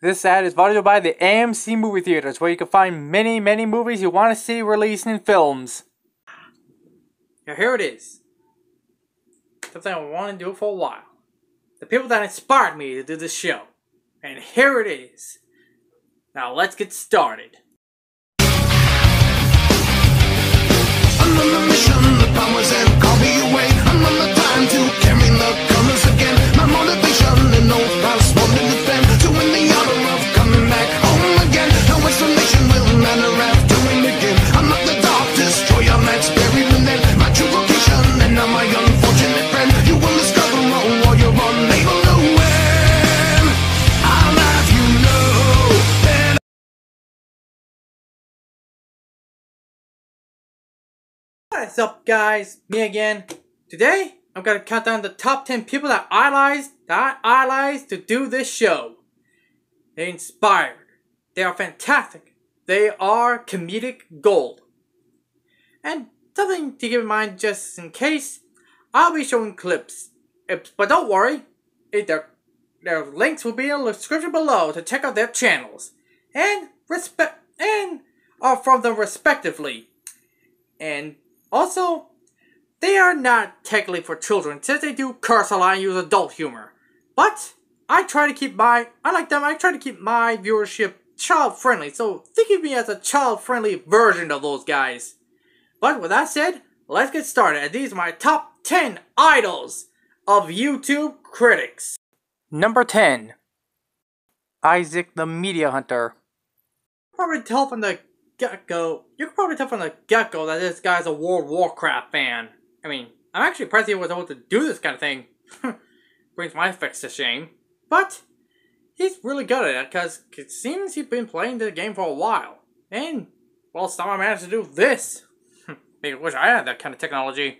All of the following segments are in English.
This ad is brought to you by the AMC Movie Theaters, where you can find many, many movies you want to see released in films. Now, here it is. Something I want to do for a while. The people that inspired me to do this show. And here it is. Now, let's get started. I'm on a mission, the powers and What's up, guys? Me again. Today, I'm gonna count down the top 10 people that I idolize, that I idolize to do this show. They inspired. They are fantastic. They are comedic gold. And something to keep in mind just in case, I'll be showing clips. But don't worry, their, their links will be in the description below to check out their channels. And respect and are from them respectively. And also, they are not technically for children since they do curse a lot and use adult humor. But I try to keep my I like them, I try to keep my viewership child friendly, so think of me as a child friendly version of those guys. But with that said, let's get started. And these are my top 10 idols of YouTube critics. Number 10 Isaac the Media Hunter. Probably tell from the get go. You can probably tell from the get go that this guy's a World Warcraft fan. I mean, I'm actually impressed he was able to do this kind of thing. Brings my effects to shame. But he's really good at it because it seems he's been playing the game for a while. And, well, somehow managed to do this. Maybe I wish I had that kind of technology.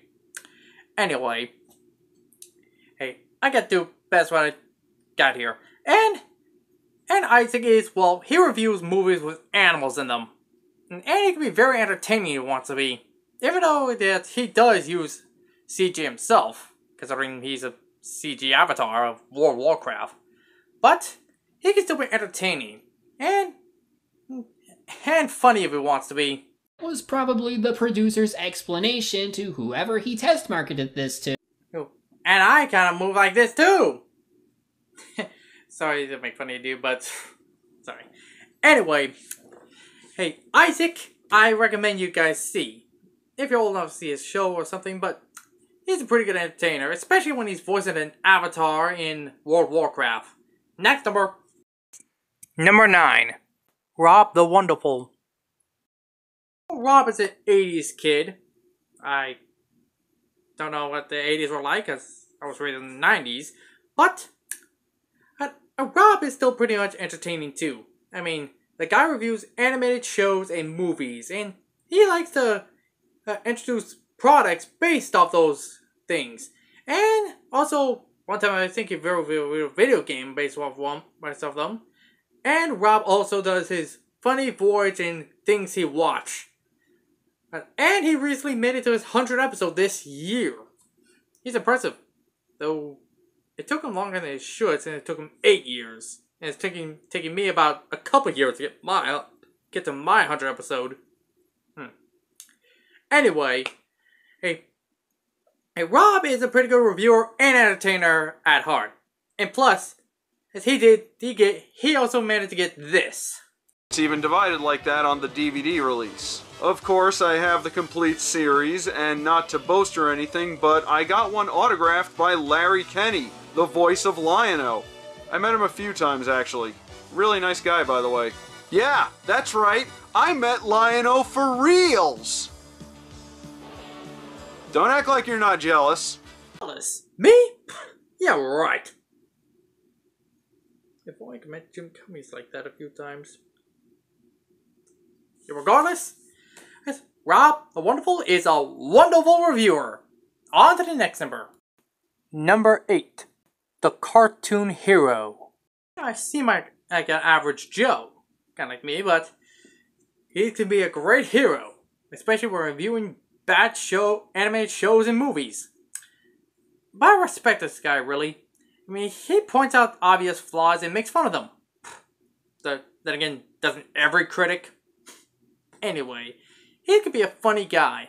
Anyway, hey, I got to do best what I got here. And, and Isaac is, well, he reviews movies with animals in them. And he can be very entertaining if he wants to be. Even though that he does use CG himself, considering he's a CG avatar of World of Warcraft. But he can still be entertaining and and funny if he wants to be. was probably the producer's explanation to whoever he test marketed this to. And I kind of move like this too. sorry to make fun of you, but sorry. Anyway, hey Isaac, I recommend you guys see if you're old enough to see his show or something. But he's a pretty good entertainer, especially when he's voicing an avatar in World of Warcraft. Next number. Number nine, Rob the Wonderful. Rob is an 80s kid. I don't know what the 80s were like because I was raised in the 90s. But Rob is still pretty much entertaining too. I mean, the guy reviews animated shows and movies, and he likes to uh, introduce products based off those things. And also, one time I think he reviewed a video game based off one, based off them. And Rob also does his funny voice and things he watch. Uh, And he recently made it to his 100th episode this year. He's impressive. Though it took him longer than it should, since it took him 8 years. And it's taking taking me about a couple years to get my get to my 100th episode. Hmm. Anyway, hey, hey, Rob is a pretty good reviewer and entertainer at heart. And plus, as he did, he get he also managed to get this. It's even divided like that on the DVD release. Of course, I have the complete series, and not to boast or anything, but I got one autographed by Larry Kenney, the voice of Lion-O. I met him a few times, actually. Really nice guy, by the way. Yeah, that's right, I met Lion-O for reals! Don't act like you're not jealous. Jealous? Me? yeah, right. If only I could met Jim Cummings like that a few times. Yeah, regardless, yes, Rob the Wonderful is a wonderful reviewer. On to the next number. Number 8. The Cartoon Hero. I seem like, like an average Joe, kind of like me, but he can be a great hero, especially when reviewing bad show animated shows and movies. But I respect this guy really. I mean, he points out obvious flaws and makes fun of them. The, then again, doesn't every critic? Anyway, he could be a funny guy.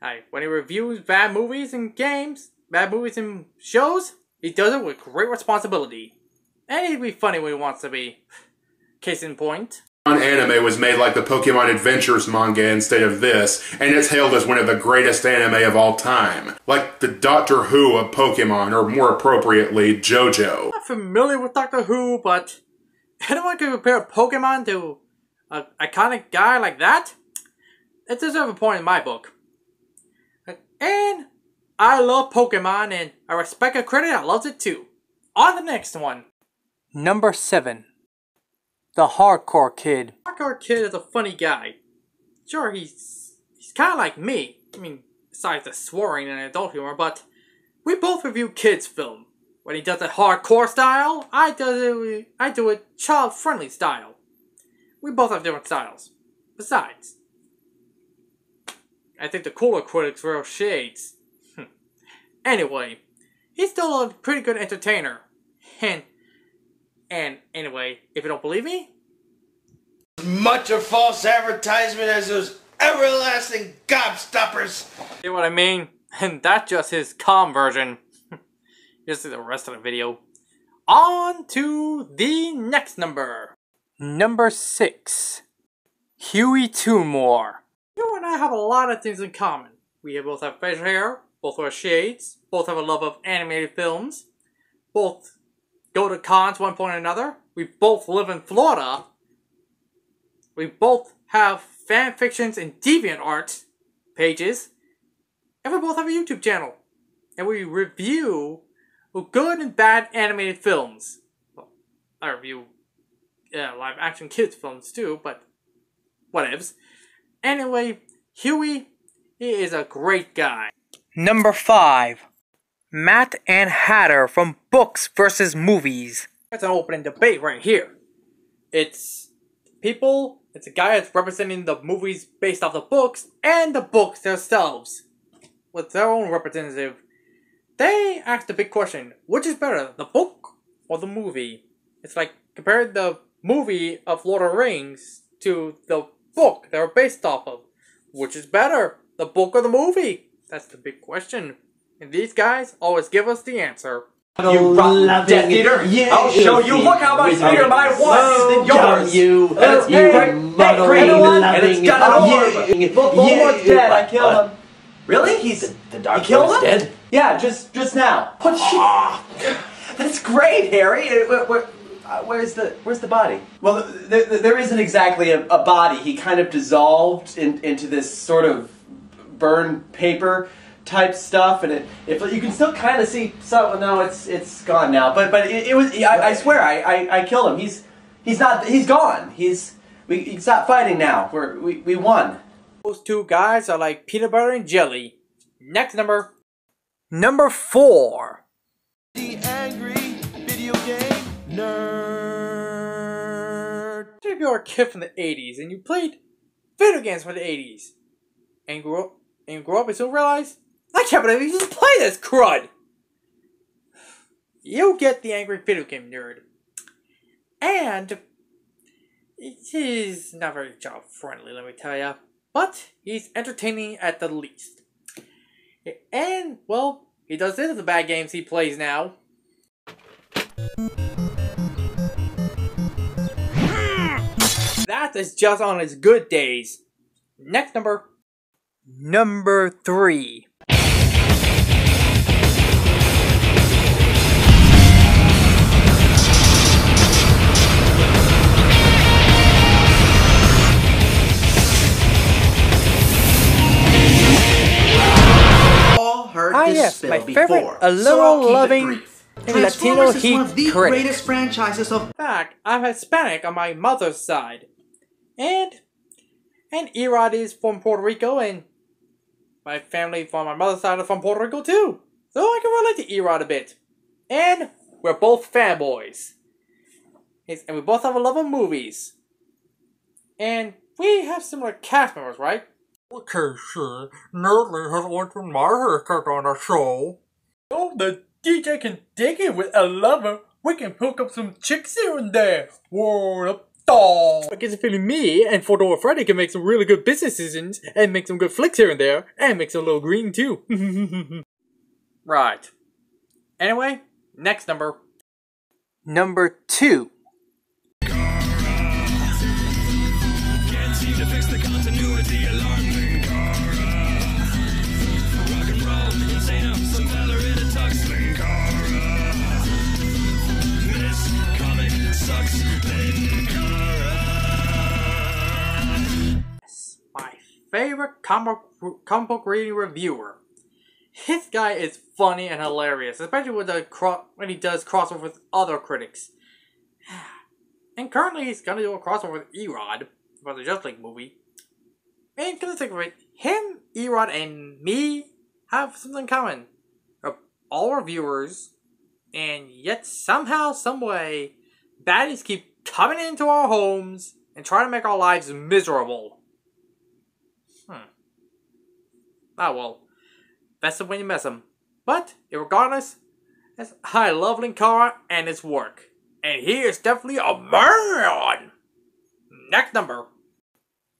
Right, when he reviews bad movies and games, bad movies and shows, he does it with great responsibility. And he'd be funny when he wants to be. Case in point. anime was made like the Pokemon Adventures manga instead of this, and it's hailed as one of the greatest anime of all time. Like the Doctor Who of Pokemon, or more appropriately, JoJo. I'm not familiar with Doctor Who, but anyone can compare Pokemon to an iconic guy like that? It deserves a point in my book. And I love Pokemon, and I respect a critic that loves it too. On the next one. Number 7. The Hardcore Kid. Hardcore Kid is a funny guy. Sure, he's he's kind of like me. I mean, besides the swearing and adult humor, but we both review kids' film. When he does it hardcore style, I do it I do it child friendly style. We both have different styles. Besides, I think the cooler critics wear shades. Anyway, he's still a pretty good entertainer. And and anyway, if you don't believe me, much a false advertisement as those everlasting gobstoppers. see what I mean? And that's just his calm version. This is the rest of the video. On to the next number. Number 6. Hewy Toonmore. You and I have a lot of things in common. We both have facial hair, both wear shades, both have a love of animated films, both go to cons one point or another, we both live in Florida, we both have fan fictions and deviant art pages, and we both have a YouTube channel. And we review good and bad animated films. Well, I review yeah, live action kids films too, but whatevs. Anyway, Hewy, he is a great guy. Number 5. Matt and Hatter from Books versus Movies. That's an opening debate right here. It's people, it's a guy that's representing the movies based off the books and the books themselves with their own representative. They asked the big question which is better, the book or the movie? It's like compare the movie of Lord of the Rings to the book they're based off of. Which is better, the book or the movie? That's the big question. And these guys always give us the answer. You rotten Death Eater! I'll show you! Look how much bigger my one is than yours! You, And it's you hey, hey, muddling, everyone, and it's got orb! you, Voldemort's dead, I killed him. Really? He's... The Dark Lord's dead? Yeah, just just now. What shit? That's great, Harry. Uh, Where, where, where's the Where's the body? Well, there, there- there isn't exactly a, a body. He kind of dissolved in, into this sort of burned paper type stuff, and it if you can still kind of see. So no, it's it's gone now. But but it, it was. I, I swear, I, I I killed him. He's he's not. He's gone. He's we he's not fighting now. We're we we won. Those two guys are like peanut butter and jelly. Next number. Number 4. The angry video game nerd. If you're a kid from the 80s and you played video games from the 80s and grew up and grow up and soon realized, I can't believe you just play this crud! You get the angry video game nerd. And he's not very job friendly, let me tell ya. But he's entertaining at the least. And, well, he does this in the bad games he plays now. That is just on his good days. Next number. Number three. all heard Ah, yes, my before, favorite, a so little it loving brief. Latino is one of the critic. greatest franchises of In fact, I'm Hispanic on my mother's side. And and Erod is from Puerto Rico and my family from my mother's side are from Puerto Rico too. So I can relate to Erod a bit. And we're both fanboys. And we both have a love of movies. And we have similar cast members, right? Okay, sure. Nerdly has once been my haircut on the show. Oh, the DJ can dig it with a lover we can hook up some chicks here and there. Word up, dog. I guess if feeling me and Fordora Freddy can make some really good business decisions and make some good flicks here and there and make some little green too. right. Anyway, next number. Number two. my favorite comic comic book reading reviewer. His guy is funny and hilarious, especially with the cro- when he does crossover with other critics. And currently, he's gonna do a crossover with Erod for the Just League movie. And come to think of it, him, Erod, and me have something in common. We're all reviewers, and yet somehow, someway, baddies keep coming into our homes and trying to make our lives miserable. Hmm. Ah well. Best of when you mess 'em. But, regardless, I love Linkara and his work. And he is definitely a man! Next number.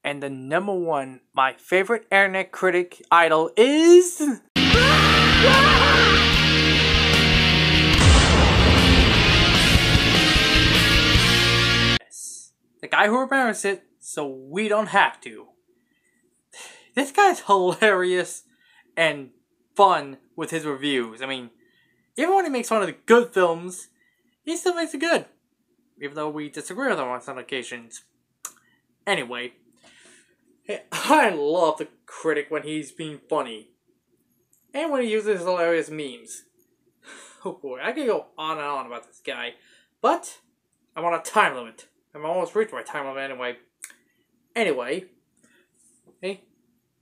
And the number one, my favorite internet critic idol is. Yes. The guy who remembers it, so we don't have to. This guy's hilarious and fun with his reviews. I mean, even when he makes fun of the good films, he still makes it good. Even though we disagree with him on some occasions. Anyway, I love the critic when he's being funny. And when he uses hilarious memes. Oh boy, I could go on and on about this guy. But, I'm on a time limit. I'm almost reached my time limit anyway. Anyway, hey,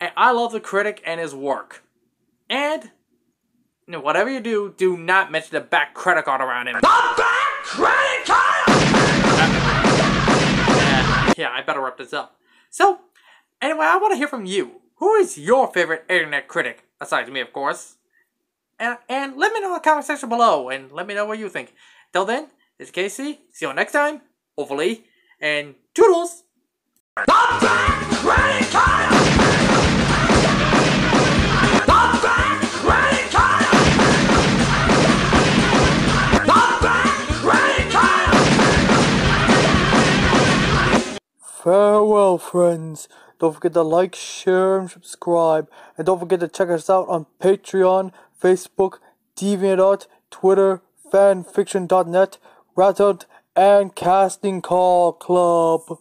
and I love the critic and his work. And you know, whatever you do, do not mention the Bat credit card around him. The Bat credit card. yeah, I better wrap this up. So, anyway, I want to hear from you. Who is your favorite internet critic, aside me, of course? And, and let me know in the comment section below, and let me know what you think. Till then, this is Casey. See you next time, hopefully, and toodles. The Bat credit card. Farewell, friends. Don't forget to like, share, and subscribe. And don't forget to check us out on Patreon, Facebook, DeviantArt, Twitter, fanfiction.net, Reddit, and Casting Call Club.